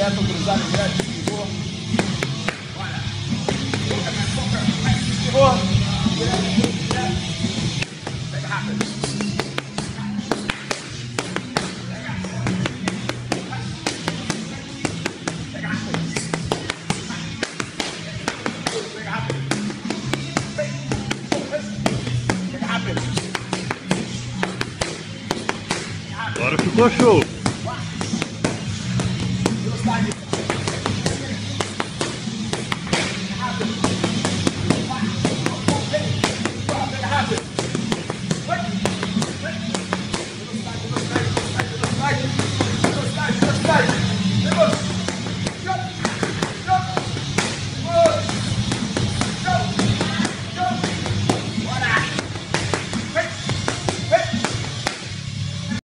direto, cruzado direto, esquivou. Bora. Esquivou. Direto, direto. Pega rápido. Pega rápido. Pega rápido. Pega rápido. Agora ficou show. guys.